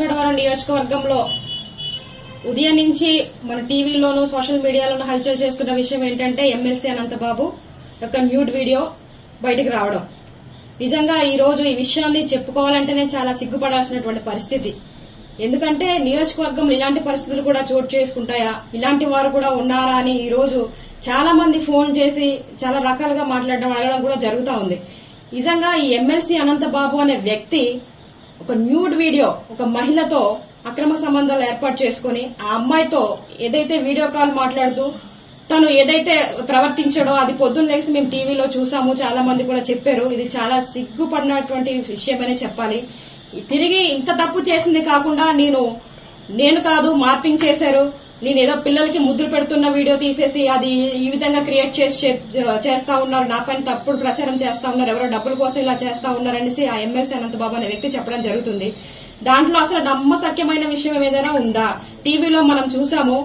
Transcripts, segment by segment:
రంపచోడవరం నియోజకవర్గంలో ఉదయం నుంచి మన టీవీలోను సోషల్ మీడియాలోనూ హల్చల్ చేస్తున్న విషయం ఏంటంటే ఎమ్మెల్సీ అనంతబాబు యొక్క న్యూడ్ వీడియో బయటకు రావడం. నిజంగా ఈ రోజు ఈ విషయాన్ని చెప్పుకోవాలంటేనే చాలా సిగ్గుపడాల్సినటువంటి పరిస్థితి. ఎందుకంటే నియోజకవర్గంలో ఇలాంటి పరిస్థితులు కూడా చోటు చేసుకుంటాయా? ఇలాంటి వారు కూడా ఉన్నారా అని ఈ రోజు చాలా మంది ఫోన్ చేసి చాలా రకాలుగా మాట్లాడడం అడగడం కూడా జరుగుతూ ఉంది. నిజంగా ఈ ఎమ్మెల్సీ అనంతబాబు అనే వ్యక్తి ఒక న్యూడ్ వీడియో ఒక మహిళతో అక్రమ సంబంధాలు ఏర్పాటు చేసుకుని ఆ అమ్మాయితో ఏదైతే వీడియో కాల్ మాట్లాడుతూ తను ఏదైతే ప్రవర్తించాడో అది పొద్దున్న లేసి మేము టీవీలో చూసాము చాలా మంది కూడా చెప్పారు. ఇది చాలా సిగ్గుపడినటువంటి విషయమనే చెప్పాలి. తిరిగి ఇంత తప్పు చేసింది కాకుండా నేను నేను కాదు మార్పింగ్ చేశారు. నేను ఏదో పిల్లలకి ముద్దులు పెడుతున్న వీడియో తీసేసి అది ఈ విధంగా క్రియేట్ చేసి చే- చేస్తా ఉన్నారు నా పైన తప్పుడు ప్రచారం చేస్తా ఉన్నారు ఎవరో డబ్బుల కోసం ఇలా చేస్తా ఉన్నారనేసి ఆ ఎమ్మెల్సీ అనంతబాబు అనే వ్యక్తి చెప్పడం జరుగుతుంది. దాంట్లో అసలు నమ్మసక్యమైన విషయం ఏదైనా ఉందా? టీవీలో మనం చూసాము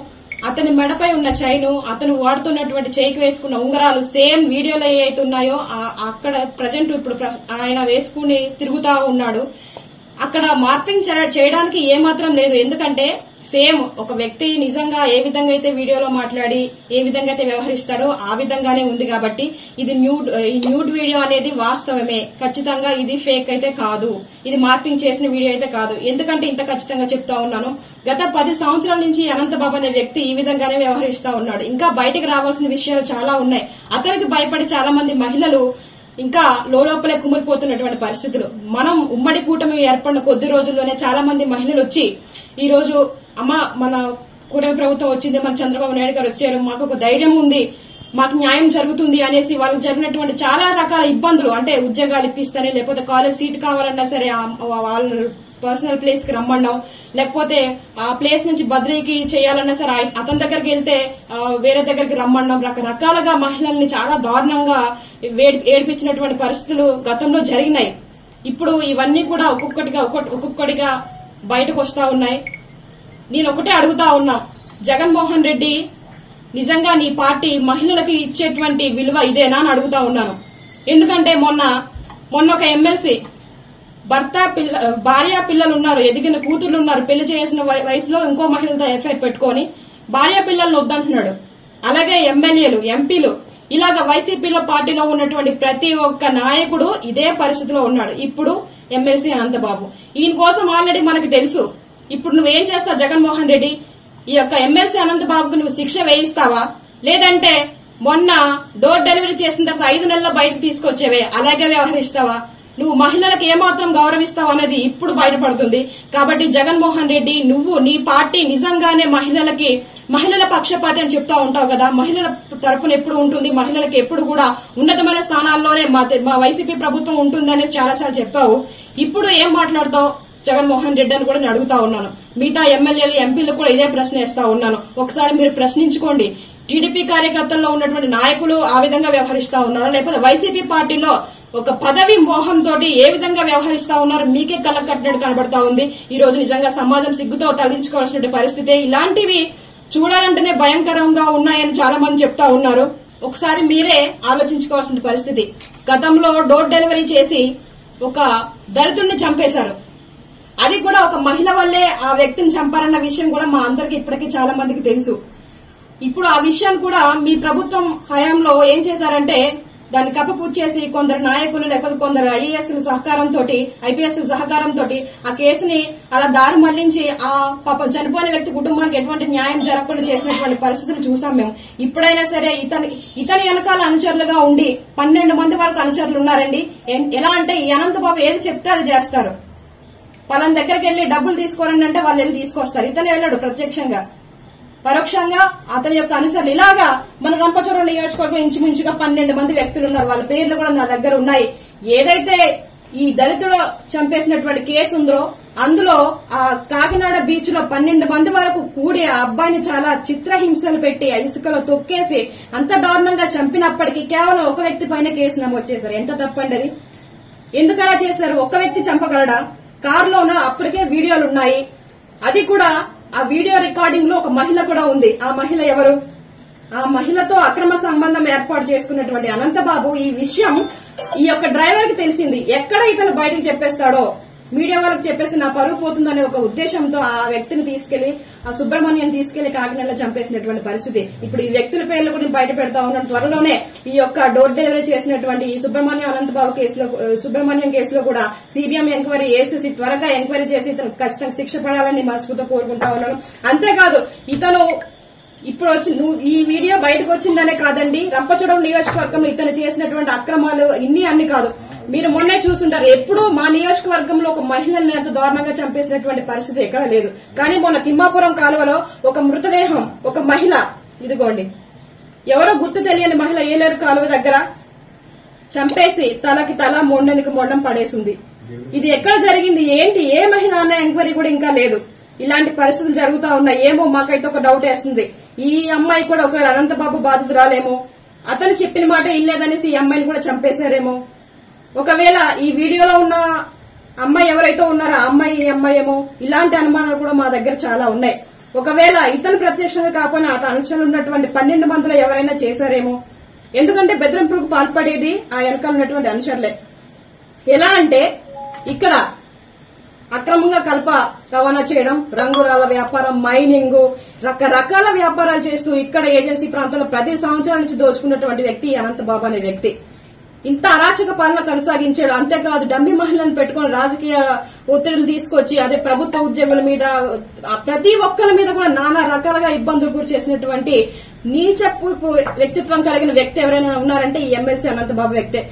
అతని మెడపై ఉన్న చైను అతను వాడుతున్నటువంటి చేయికి వేసుకున్న ఉంగరాలు సేమ్ వీడియోలో ఏ అయితే ఉన్నాయో అక్కడ ప్రజెంట్ ఇప్పుడు ఆయన వేసుకుని తిరుగుతా ఉన్నాడు. అక్కడ మార్పింగ్ చేయడానికి ఏమాత్రం లేదు. ఎందుకంటే సేమ్ ఒక వ్యక్తి నిజంగా ఏ విధంగా అయితే వీడియోలో మాట్లాడి ఏ విధంగా అయితే వ్యవహరిస్తాడో ఆ విధంగానే ఉంది కాబట్టి ఇది న్యూడ్ ఈ న్యూడ్ వీడియో అనేది వాస్తవమే. ఖచ్చితంగా ఇది ఫేక్ అయితే కాదు. ఇది మార్పింగ్ చేసిన వీడియో అయితే కాదు. ఎందుకంటే ఇంత ఖచ్చితంగా చెప్తా ఉన్నాను. గత పది సంవత్సరాల నుంచి అనంతబాబు అనే వ్యక్తి ఈ విధంగానే వ్యవహరిస్తా ఉన్నాడు. ఇంకా బయటకు రావాల్సిన విషయాలు చాలా ఉన్నాయి. అతనికి భయపడి చాలా మంది మహిళలు ఇంకా లోపలే కుమిలిపోతున్నటువంటి పరిస్థితులు. మనం ఉమ్మడి కూటమి ఏర్పడిన కొద్ది రోజుల్లోనే చాలా మంది మహిళలు వచ్చి ఈ రోజు అమ్మ మన కూటమి ప్రభుత్వం వచ్చింది మన చంద్రబాబు నాయుడు గారు వచ్చారు మాకు ఒక ధైర్యం ఉంది మాకు న్యాయం జరుగుతుంది అనేసి వాళ్ళకి జరిగినటువంటి చాలా రకాల ఇబ్బందులు అంటే ఉద్యోగాలు ఇప్పిస్తారని లేకపోతే కాలేజ్ సీట్ కావాలన్నా సరే ఆ- వాళ్ళు పర్సనల్ ప్లేస్కి రమ్మడం లేకపోతే ఆ ప్లేస్ నుంచి బద్రీకి చేయాలన్నా సరే అతని దగ్గరికి వెళ్తే వేరే దగ్గరికి రమ్మండం రకరకాలుగా మహిళల్ని చాలా దారుణంగా వేడి- ఏడిపించినటువంటి పరిస్థితులు గతంలో జరిగినాయి. ఇప్పుడు ఇవన్నీ కూడా ఒక్కొక్కటిగా ఒక్కొక్కటిగా బయటకు వస్తా ఉన్నాయి. నేను ఒకటే అడుగుతా ఉన్నా. జగన్మోహన్ రెడ్డి నిజంగా నీ పార్టీ మహిళలకి ఇచ్చేటువంటి విలువ ఇదేనా అని అడుగుతా ఉన్నాను. ఎందుకంటే మొన్న మొన్న ఒక ఎమ్మెల్సీ భర్త పిల్ల భార్య పిల్లలు ఉన్నారు ఎదిగిన కూతుర్లు ఉన్నారు. పెళ్ళి చేసిన వయసులో ఇంకో మహిళతో ఎఫ్ఐఆర్ పెట్టుకొని భార్య పిల్లల్ని వద్దంటున్నాడు. అలాగే ఎమ్మెల్యేలు ఎంపీలు ఇలాగ వైసీపీలో పార్టీలో ఉన్నటువంటి ప్రతి ఒక్క నాయకుడు ఇదే పరిస్థితిలో ఉన్నాడు. ఇప్పుడు ఎమ్మెల్సీ అనంతబాబు. ఈయన కోసం ఆల్రెడీ మనకు తెలుసు. ఇప్పుడు నువ్వేం చేస్తావు జగన్మోహన్ రెడ్డి? ఈ యొక్క ఎమ్మెల్సీ అనంతబాబుకు నువ్వు శిక్ష వేయిస్తావా? లేదంటే మొన్న డోర్ డెలివరీ చేసిన తర్వాత ఐదు నెలల్లో బయటకు తీసుకొచ్చేవే అలాగే వ్యవహరిస్తావా? నువ్వు మహిళలకు ఏమాత్రం గౌరవిస్తావు అనేది ఇప్పుడు బయటపడుతుంది. కాబట్టి జగన్మోహన్ రెడ్డి నువ్వు నీ పార్టీ నిజంగానే మహిళలకి మహిళల పక్షపాతి అని చెప్తా ఉంటావు కదా. మహిళల తరపున ఎప్పుడు ఉంటుంది? మహిళలకు ఎప్పుడు కూడా ఉన్నతమైన స్థానాల్లోనే మా వైసీపీ ప్రభుత్వం ఉంటుంది అనేసి చాలాసార్లు చెప్పావు. ఇప్పుడు ఏం మాట్లాడతావు? జగన్మోహన్ రెడ్డి అని కూడా నేను అడుగుతా ఉన్నాను. మిగతా ఎమ్మెల్యేలు ఎంపీలు కూడా ఇదే ప్రశ్న వేస్తా ఉన్నాను. ఒకసారి మీరు ప్రశ్నించుకోండి. టీడీపీ కార్యకర్తల్లో ఉన్నటువంటి నాయకులు ఆ విధంగా వ్యవహరిస్తా ఉన్నారా? లేకపోతే వైసీపీ పార్టీలో ఒక పదవి మోహంతో ఏ విధంగా వ్యవహరిస్తా ఉన్నారు? మీకే కళ్ళ కట్టినట్టు కనబడతా ఉంది. ఈ రోజు నిజంగా సమాజం సిగ్గుతో తలించుకోవాల్సిన పరిస్థితి ఇలాంటివి చూడాలంటేనే భయంకరంగా ఉన్నాయని చాలా మంది చెప్తా ఉన్నారు. ఒకసారి మీరే ఆలోచించుకోవాల్సిన పరిస్థితి. గతంలో డోర్ డెలివరీ చేసి ఒక దళితుడిని చంపేశారు. అది కూడా ఒక మహిళ వల్లే ఆ వ్యక్తిని చంపారన్న విషయం కూడా మా అందరికి ఇప్పటికీ చాలా మందికి తెలుసు. ఇప్పుడు ఆ విషయం కూడా మీ ప్రభుత్వం హయాంలో ఏం చేశారంటే దాన్ని కప్పపూర్తి చేసి కొందరు నాయకులు లేకపోతే కొందరు ఐఏఎస్ సహకారంతో ఐపీఎస్ సహకారంతో ఆ కేసుని అలా దారి మళ్ళించి ఆ పాపం చనిపోయిన వ్యక్తి కుటుంబానికి ఎటువంటి న్యాయం జరగకుండా చేసినటువంటి పరిస్థితులు చూసాం మేము. ఇప్పుడైనా సరే ఇతని ఇతని వెనకాల అనుచరులుగా ఉండి పన్నెండు మంది వరకు అనుచరులు ఉన్నారండి. ఎలా అంటే ఈ అనంతబాబు ఏది చెప్తే అది చేస్తారు. వాళ్ళ దగ్గరికి వెళ్ళి డబ్బులు తీసుకోరండి అంటే వాళ్ళు వెళ్ళి తీసుకొస్తారు. ఇతను వెళ్ళాడు ప్రత్యక్షంగా. పరోక్షంగా అతని యొక్క అనుసరణ ఇలాగా మన రంపచోరం నియోజకవర్గం ఇంచుమించుగా పన్నెండు మంది వ్యక్తులు ఉన్నారు. వాళ్ళ పేర్లు కూడా నా దగ్గర ఉన్నాయి. ఏదైతే ఈ దళితుడు చంపేసినటువంటి కేసు ఉందో అందులో ఆ కాకినాడ బీచ్లో పన్నెండు మంది వరకు కూడి ఆ అబ్బాయిని చాలా చిత్రహింసలు పెట్టి ఇసుకలో తొక్కేసి అంత దారుణంగా చంపినప్పటికీ కేవలం ఒక వ్యక్తి పైన కేసు నమోదు చేశారు. ఎంత తప్పండి అది? ఎందుకలా చేశారు? ఒక వ్యక్తి చంపగలడా? కారులోనూ అప్పటికే వీడియోలు ఉన్నాయి. అది కూడా ఆ వీడియో రికార్డింగ్లో ఒక మహిళ కూడా ఉంది. ఆ మహిళ ఎవరు? ఆ మహిళతో అక్రమ సంబంధం ఏర్పాటు చేసుకున్నటువంటి అనంతబాబు ఈ విషయం ఈ యొక్క డ్రైవర్కి తెలిసింది. ఎక్కడ ఇతను బయటకు చెప్పేస్తాడో? మీడియా వాళ్ళకి చెప్పేసి నా పరువు పోతుందనే ఒక ఉద్దేశంతో ఆ వ్యక్తిని తీసుకెళ్ళి ఆ సుబ్రహ్మణ్యం తీసుకెళ్ళి కాకినాడలో చంపేసినటువంటి పరిస్థితి. ఇప్పుడు ఈ వ్యక్తుల పేర్లు కూడా బయట పెడతా ఉన్నాను. త్వరలోనే ఈ యొక్క డోర్ డెలివరీ చేసినటువంటి ఈ సుబ్రహ్మణ్యం అనంతబాబు కేసులో సుబ్రహ్మణ్యం కేసులో కూడా సిబిఎం ఎంక్వైరీ వేసేసి త్వరగా ఎంక్వైరీ చేసి ఇతను ఖచ్చితంగా శిక్ష పడాలని మనస్ఫూర్తితో కోరుకుంటా ఉన్నాను. అంతేకాదు ఇతను ఇప్పుడు వచ్చి నువ్వు ఈ వీడియో బయటకు వచ్చిందనే కాదండి. రంపచోడం నియోజకవర్గంలో ఇతను చేసినటువంటి అక్రమాలు ఇన్ని అన్ని కాదు. మీరు మొన్నే చూసుంటారు. ఎప్పుడూ మా నియోజకవర్గంలో ఒక మహిళల్ని అంత దారుణంగా చంపేసినటువంటి పరిస్థితి ఎక్కడ లేదు. కానీ మొన్న తిమ్మాపురం కాలువలో ఒక మృతదేహం ఒక మహిళ ఇదిగోండి. ఎవరో గుర్తు తెలియని మహిళ ఏలేరు కాలువ దగ్గర చంపేసి తలకి తల మొండనికి మొండం పడేసింది. ఇది ఎక్కడ జరిగింది? ఏంటి? ఏ మహిళ అన్న ఎంక్వైరీ కూడా ఇంకా లేదు. ఇలాంటి పరిస్థితులు జరుగుతా ఉన్నాయి ఏమో మాకైతే ఒక డౌట్ వేస్తుంది. ఈ అమ్మాయి కూడా ఒకవేళ అనంతబాబు బాధితురాలేమో అతను చెప్పిన మాట ఇల్లేదనేసి ఈ అమ్మాయిని కూడా చంపేశారేమో. ఒకవేళ ఈ వీడియోలో ఉన్న అమ్మాయి ఎవరైతే ఉన్నారో ఆ అమ్మాయి ఈ అమ్మాయి ఏమో ఇలాంటి అనుమానాలు కూడా మా దగ్గర చాలా ఉన్నాయి. ఒకవేళ ఇతను ప్రత్యక్షంగా కాకుండా అతను అనుచరులు ఉన్నటువంటి పన్నెండు మందిలో ఎవరైనా చేశారేమో ఎందుకంటే బెదిరింపులకు పాల్పడేది ఆ వెనకాల ఉన్నటువంటి అనుచరులే. ఎలా అంటే ఇక్కడ అక్రమంగా కల్ప రవాణా చేయడం రంగురాల వ్యాపారం మైనింగ్ రకరకాల వ్యాపారాలు చేస్తూ ఇక్కడ ఏజెన్సీ ప్రాంతంలో ప్రతి సంవత్సరం నుంచి దోచుకున్నటువంటి వ్యక్తి ఈ అనంతబాబు అనే వ్యక్తి. ఇంత అరాచక పాలన కొనసాగించాడు. అంతేకాదు డమ్మి మహిళలను పెట్టుకుని రాజకీయ ఒత్తిడులు తీసుకొచ్చి అదే ప్రభుత్వ ఉద్యోగుల మీద ప్రతి ఒక్కరి మీద కూడా నానా రకాలుగా ఇబ్బందులు గురి చేసినటువంటి నీచపు వ్యక్తిత్వం కలిగిన వ్యక్తి ఎవరైనా ఉన్నారంటే ఈ ఎమ్మెల్సీ అనంతబాబు వ్యక్తే.